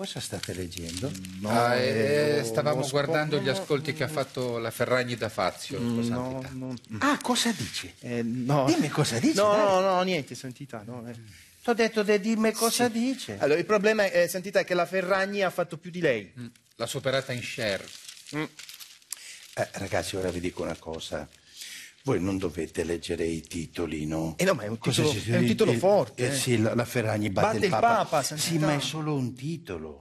Cosa state leggendo? Ah, eh, lo- stavamo lo spo- guardando gli no, ascolti che ha fatto la Ferragni da Fazio. No, Santità. no, Ah, cosa dici? eh, no. Dimmi cosa dice, No, dai. no, no, niente, santità. No, eh. T'ho detto di dimmi cosa dice. Allora, il problema è, eh, santità, è che la Ferragni ha fatto più di lei. Mm, L'ha superata in share. Eh, ragazzi, ora vi dico una cosa. Voi non dovete leggere i titoli, no? Eh no, ma è un titolo- è un titolo il- forte, eh, eh. sì, la, la Ferragni batte, Batte il Papa. Papa, sì, ma è solo un titolo.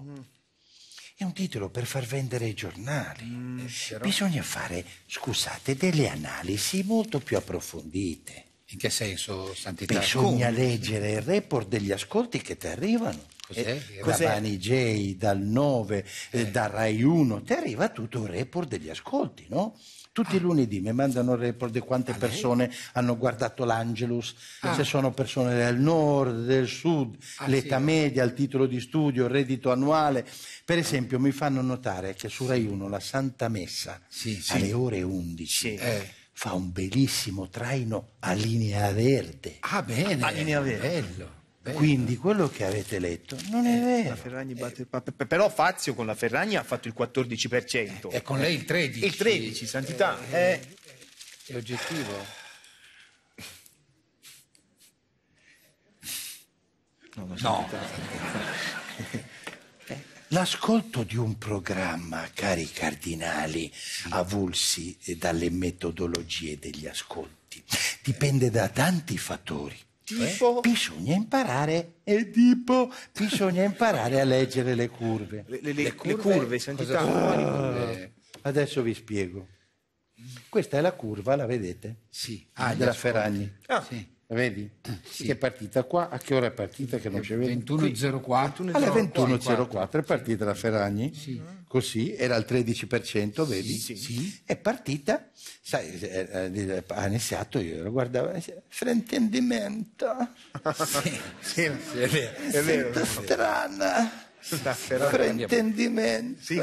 È un titolo per far vendere i giornali. Mm, Eh, Bisogna fare, scusate, delle analisi molto più approfondite. In che senso, Santità? Bisogna leggere il report degli ascolti che ti arrivano. Cos'è? Eh, da Cos'è? Bani J, dal 9, eh, da Rai 1, ti arriva tutto un report degli ascolti, no? Tutti i lunedì mi mandano il report di quante persone hanno guardato l'Angelus, se sono persone del nord, del sud, l'età sì. media, il titolo di studio, il reddito annuale. Per esempio mi fanno notare che su Rai 1 la Santa Messa Sì, sì. alle ore 11 Sì. Eh. fa un bellissimo traino a linea verde. Ah, bene. A linea verde. Bello. Bello. Quindi quello che avete letto non è La vero. Ferragni batte il Papa. P- Però Fazio con la Ferragni ha fatto il 14%. E con lei il 13. Il 13, santità. Eh, È oggettivo. No, L'ascolto di un programma, cari cardinali, avulsi dalle metodologie degli ascolti, dipende da tanti fattori. Tipo... Bisogna imparare, e tipo, bisogna imparare a leggere le curve. Le, le- le curve, santità. Cosa sono? Eh, Adesso vi spiego. Questa è la curva, la vedete? sì. Ah, gli della. Ferragni. Ah, Sì. La vedi? Che è partita qua, a che ora è partita che non ci vedi? 21.04. Alle No, 21.04 è partita la Ferragni, così era al 13%, vedi? Sì. È partita, sai, eh, eh, ha iniziato, io lo guardavo, e fraintendimento, sì, Sì, è vero. è vero. sento strana, La Ferragni. Fraintendimento, Sì,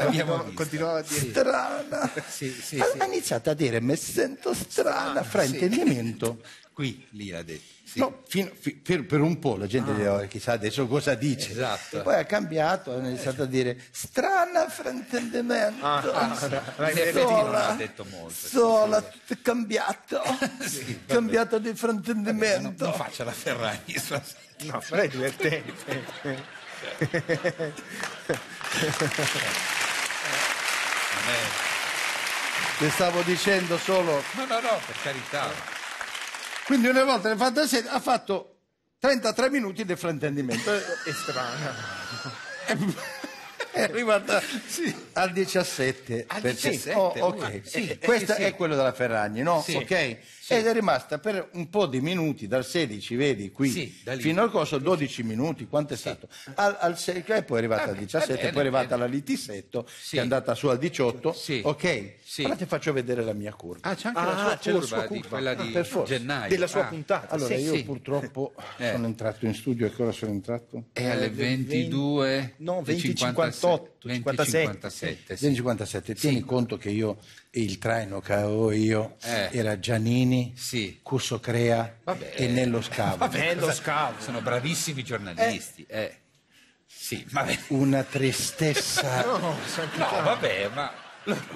continuava, a dire. strana. Sì, sì, ha, iniziato a dire, mi sento strana, fraintendimento. Qui, lì ha detto. Sì. No, fino- fi- per, per un po' la gente diceva, "Oh, chissà adesso cosa dice. Esatto. Poi ha cambiato, ha iniziato a dire strana fraintendimento. Ah, effetti Ferragni. non ha detto molto. Sola, tutto cambiato. cambiato di fraintendimento. Non faccia la Ferragni. sua- No, però è divertente. Ti stavo dicendo solo. No, no, no, per carità. Quindi una volta nel fantasia ha fatto 33 minuti di fraintendimento. È strana. È arrivata al 17. Al perché- 17, Oh, uh, ok. sì, Eh, Questo sì, sì. è quello della Ferragni, no? Sì. Ok. Ed è rimasta per un po' di minuti, dal 16, vedi qui, Sì, fino al corso, 12 minuti. Quanto è stato? Al, al 6, e poi è arrivata al Vabbè, 17, va bene, poi è arrivata bene. alla Litisetto, Sì. che è andata su al 18. Sì. Ok. Sì. Ora ti faccio vedere la mia curva. Ah, c'è anche Ah, la sua c'è la curva, sua di curva. quella Ah, di per forza. gennaio. Della sua Ah, puntata. Allora, sì. io sì. purtroppo Eh. sono entrato in studio. A che ora sono entrato? È alle 22 No, e 20, 57, 58, 57, sì. 2057, tieni conto che io il traino che avevo io Eh. era Giannini, Sì. Cusso Crea Vabbè. e Nello Scavo. Vabbè, Nello scavo. Sono bravissimi giornalisti. Eh. Sì, vabbè. Una tristezza, No, No, vabbè, ma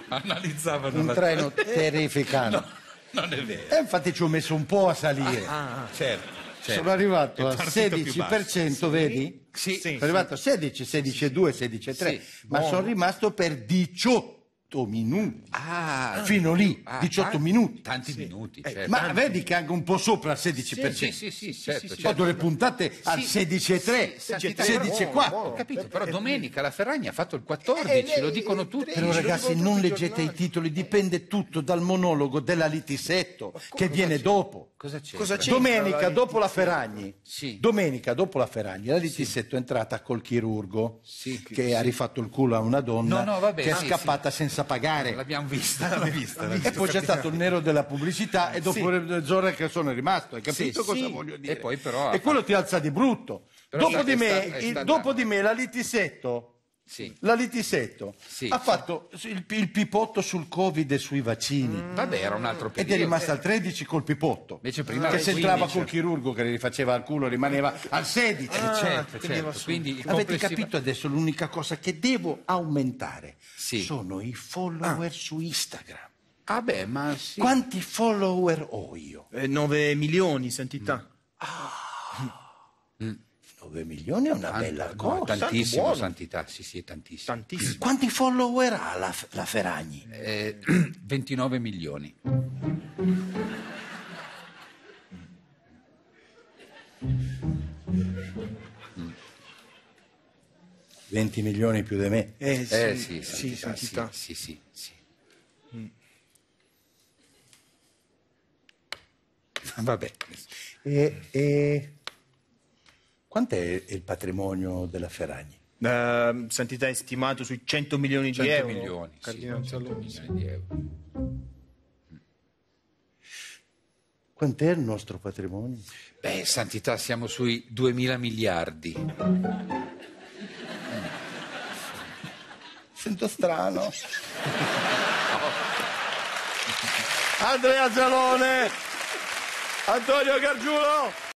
analizzavano un la traino terrificante. No, non è vero. E infatti ci ho messo un po' a salire. Ah, Certo, certo. Sono arrivato al partito più 16%, vedi? Sì. Sono arrivato a 16, 16,2, 16,3, Sì, ma sono rimasto per 18 minuti. Ah, Fino lì, ah, 18 tanti- minuti. Tanti minuti, certo. Ma vedi che anche un po' sopra il 16%. sì, sì, sì, certo, Ho certo. fatto le puntate al Sì. 16,3, Sì, santità, 16,4. Ho capito, però domenica la Ferragni ha fatto il 14, lo dicono tutti. Però ragazzi non leggete i titoli, dipende tutto dal monologo della Litisetto che viene dopo. Cosa c'è? Cosa c'è? Domenica dopo la Ferragni, Sì. domenica dopo la Ferragni, la Litisetto è entrata col chirurgo Sì. che ha rifatto il culo a una donna che è sì, scappata senza pagare. L'abbiamo vista, l'abbiamo vista. E poi c'è stato il nero della pubblicità e dopo le ore che sono rimasto, hai capito Sì, cosa sì. voglio dire? E poi però E quello ti alza di brutto. Dopo sta- di, me, il- dopo di me la Litisetto Sì. La Litisetto Sì, ha sì. fatto il, il pipotto sul Covid e sui vaccini. Vabbè, era un altro Ed periodo. è rimasta al 13 col pipotto. Invece prima che se entrava 15. col chirurgo che gli faceva al culo rimaneva al 16. Eh, certo, quindi certo. su. Quindi Avete complessiva- capito adesso l'unica cosa che devo aumentare Sì. sono i follower su Instagram. Ah beh, ma sì. Quanti follower ho io? Eh, 9 milioni, santità. 9 milioni è una Tan- bella no, cosa. tantissimo, buono. santità, sì, sì, tantissimo. Tantissimo. Quanti follower ha la, la Ferragni? Eh, 29 milioni. Mm. 20 milioni più di me. Eh sì, Eh sì, sì, santità, santità. sì, sì, sì, sì. Vabbè, E, e... Quant'è il patrimonio della Ferragni? Eh, santità è stimato sui 100 milioni di 100 euro. milioni, sì, Cardinale 100 Zalozzi. milioni di euro. Quant'è il nostro patrimonio? Beh, santità, siamo sui 2000 miliardi. Sento strano. Andrea Zalone, Antonio Gargiulo.